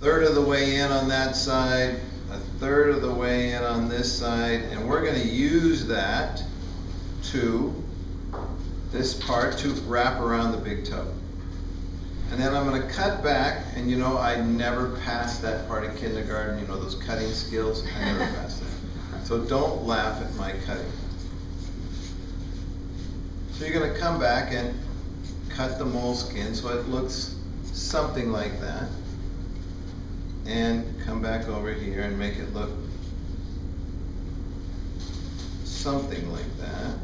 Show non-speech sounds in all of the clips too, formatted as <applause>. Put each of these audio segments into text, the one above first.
third of the way in on that side, a third of the way in on this side, and we're gonna use that to, this part to wrap around the big toe. And then I'm gonna cut back, and you know, I never passed that part in kindergarten, you know, those cutting skills, I never <laughs> passed that. So don't laugh at my cutting. So you're gonna come back and cut the moleskin so it looks something like that. And come back over here and make it look something like that.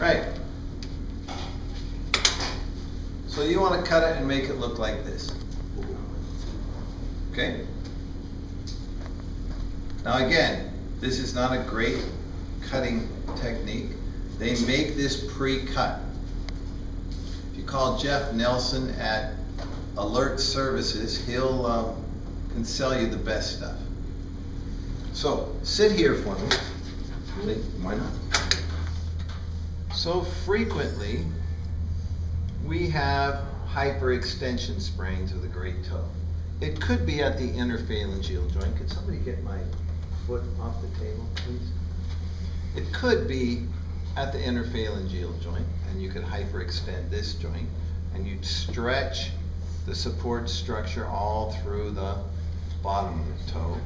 Right. So you want to cut it and make it look like this. Okay? Now again, this is not a great cutting technique. They make this pre-cut. Call Jeff Nelson at Alert Services, he'll um, can sell you the best stuff. So sit here for me. Why not? So frequently, we have hyperextension sprains of the great toe. It could be at the interphalangeal joint. Could somebody get my foot off the table, please? It could be at the interphalangeal joint, and you could hyperextend this joint, and you'd stretch the support structure all through the bottom of the toe.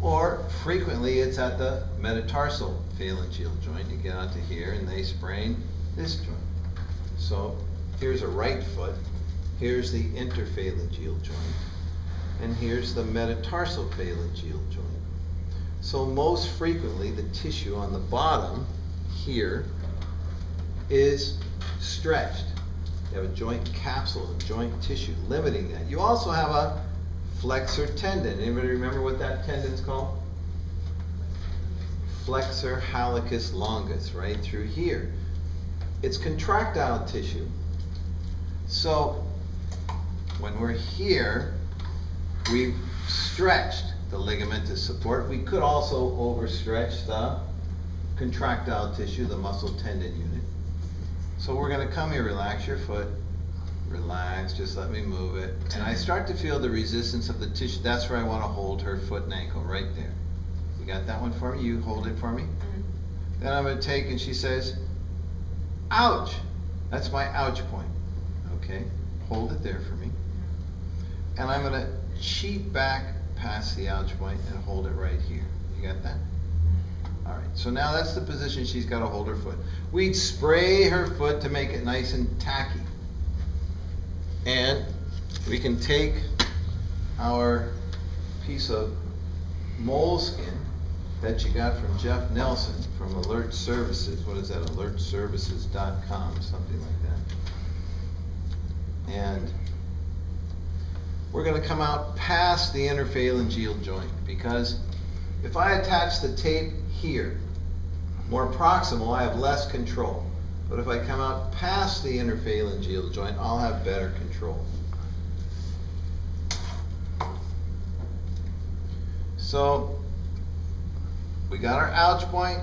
Or frequently it's at the metatarsal phalangeal joint. You get out to here and they sprain this joint. So here's a right foot, here's the interphalangeal joint, and here's the metatarsal phalangeal joint. So most frequently the tissue on the bottom here is stretched. You have a joint capsule, a joint tissue limiting that. You also have a flexor tendon. Anybody remember what that tendon's called? Flexor hallucis longus, right through here. It's contractile tissue. So when we're here, we've stretched the ligament to support. We could also overstretch the contractile tissue, the muscle tendon unit. So we're going to come here, relax your foot, relax, just let me move it. And I start to feel the resistance of the tissue. That's where I want to hold her foot and ankle, right there. You got that one for me? You hold it for me? Mm-hmm. Then I'm going to take, and she says, ouch. That's my ouch point. Okay? Hold it there for me. And I'm going to cheat back past the ouch point and hold it right here. You got that? All right, so now that's the position she's got to hold her foot. We'd spray her foot to make it nice and tacky. And we can take our piece of moleskin that you got from Jeff Nelson from Alert Services. What is that? Alertservices.com, something like that. And we're going to come out past the interphalangeal joint because if I attach the tape here, more proximal, I have less control. But if I come out past the interphalangeal joint, I'll have better control. So we got our ouch point.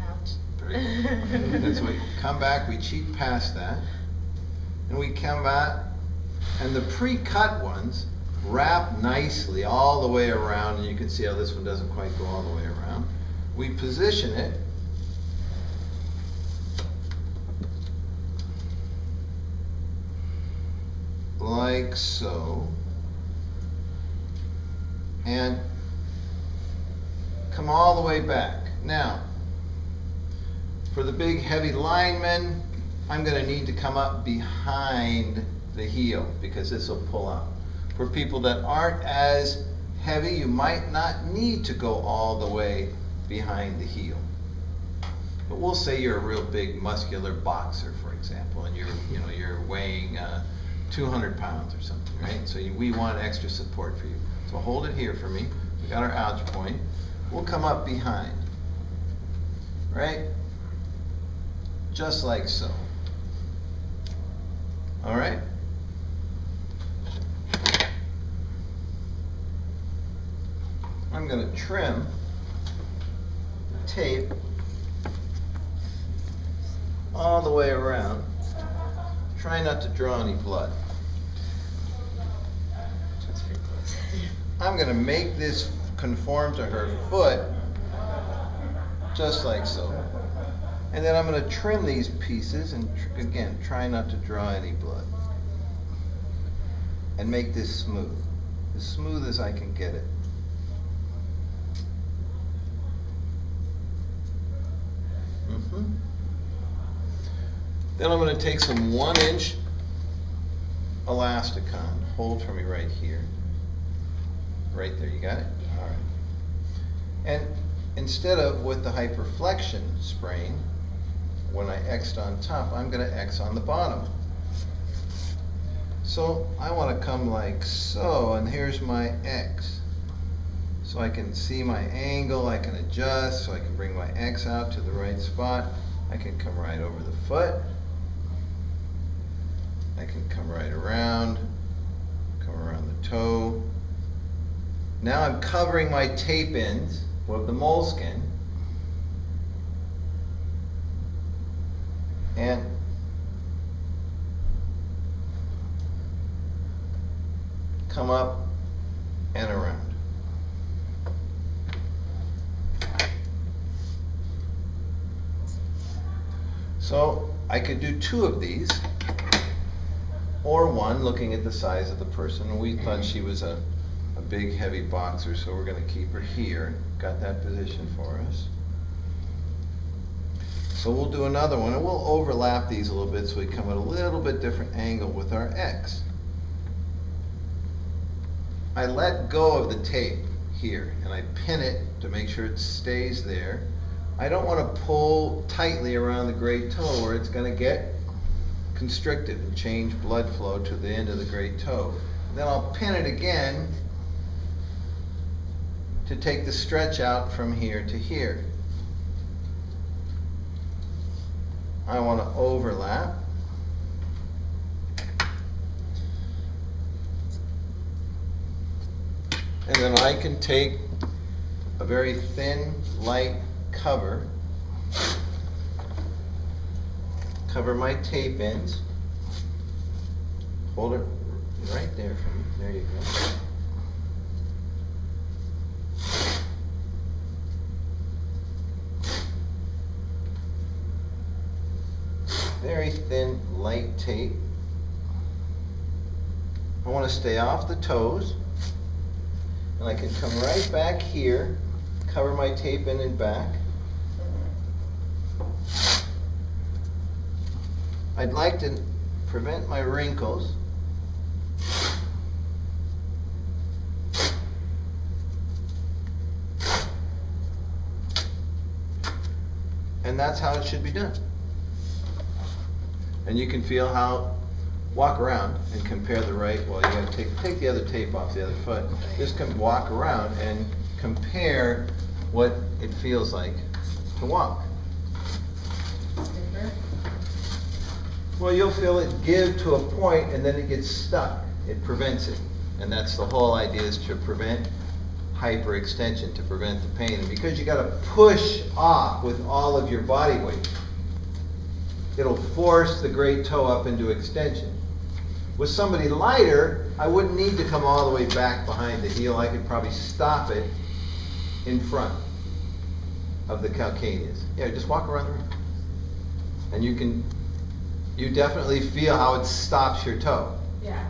Ouch. Very good. <laughs> and so we come back, we cheat past that, and we come back, and the pre-cut ones wrap nicely all the way around, and you can see how this one doesn't quite go all the way around. We position it like so. And come all the way back. Now, for the big heavy lineman, I'm going to need to come up behind the heel because this will pull out. For people that aren't as heavy, you might not need to go all the way behind the heel. But we'll say you're a real big muscular boxer, for example, and you're, you know, you're weighing uh, 200 pounds or something, right? So you, we want extra support for you. So hold it here for me. We got our ouch point. We'll come up behind, right? Just like so. All right? I'm going to trim the tape all the way around. Try not to draw any blood. I'm going to make this conform to her foot just like so. And then I'm going to trim these pieces and tr again, try not to draw any blood. And make this smooth, as smooth as I can get it. Then I'm going to take some one inch Elastikon, hold for me right here. Right there, you got it? All right. And instead of with the hyperflexion sprain, when I X'd on top, I'm going to X on the bottom. So I want to come like so, and here's my X. So I can see my angle, I can adjust, so I can bring my X out to the right spot. I can come right over the foot. I can come right around, come around the toe. Now I'm covering my tape ends with the moleskin. And come up and around. So I could do two of these, or one looking at the size of the person. We thought she was a, a big, heavy boxer, so we're going to keep her here. Got that position for us. So we'll do another one, and we'll overlap these a little bit so we come at a little bit different angle with our X. I let go of the tape here, and I pin it to make sure it stays there. I don't want to pull tightly around the great toe where it's going to get constricted and change blood flow to the end of the great toe. Then I'll pin it again to take the stretch out from here to here. I want to overlap. And then I can take a very thin, light cover, cover my tape ends, hold it right there for me. There you go. very thin, light tape. I want to stay off the toes. And I can come right back here, cover my tape in and back. I'd like to prevent my wrinkles. And that's how it should be done. And you can feel how, walk around and compare the right, well, you gotta take, take the other tape off the other foot. Just come walk around and compare what it feels like to walk. Well, you'll feel it give to a point and then it gets stuck. It prevents it. And that's the whole idea is to prevent hyperextension, to prevent the pain. And because you got to push off with all of your body weight, it'll force the great toe up into extension. With somebody lighter, I wouldn't need to come all the way back behind the heel. I could probably stop it in front of the calcaneus. Yeah, just walk around the room. And you can, you definitely feel how it stops your toe. Yeah.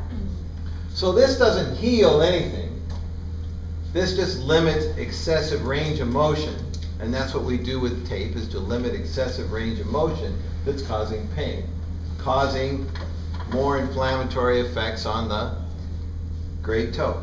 So this doesn't heal anything. This just limits excessive range of motion. And that's what we do with tape, is to limit excessive range of motion that's causing pain, causing more inflammatory effects on the great toe.